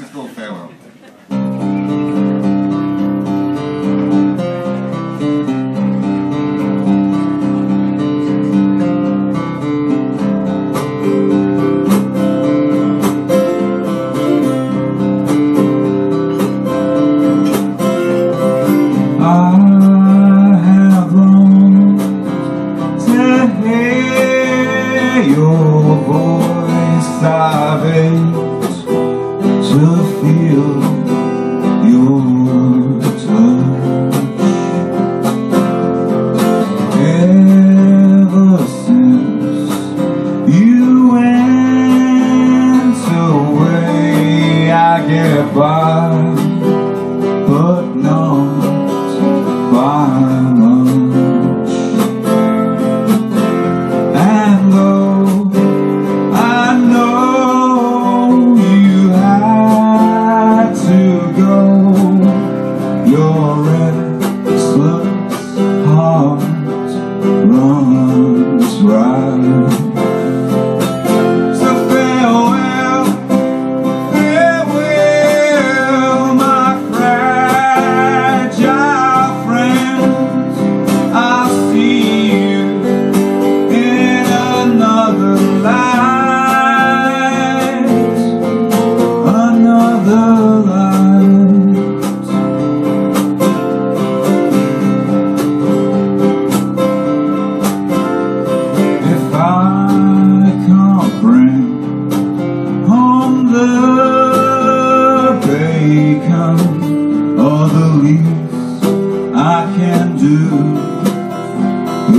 just a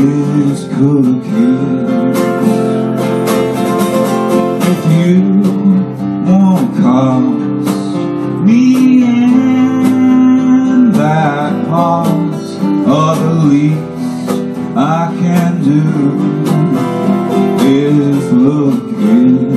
years could have killed A few more cars Me and that horse Are the least I can do Is look in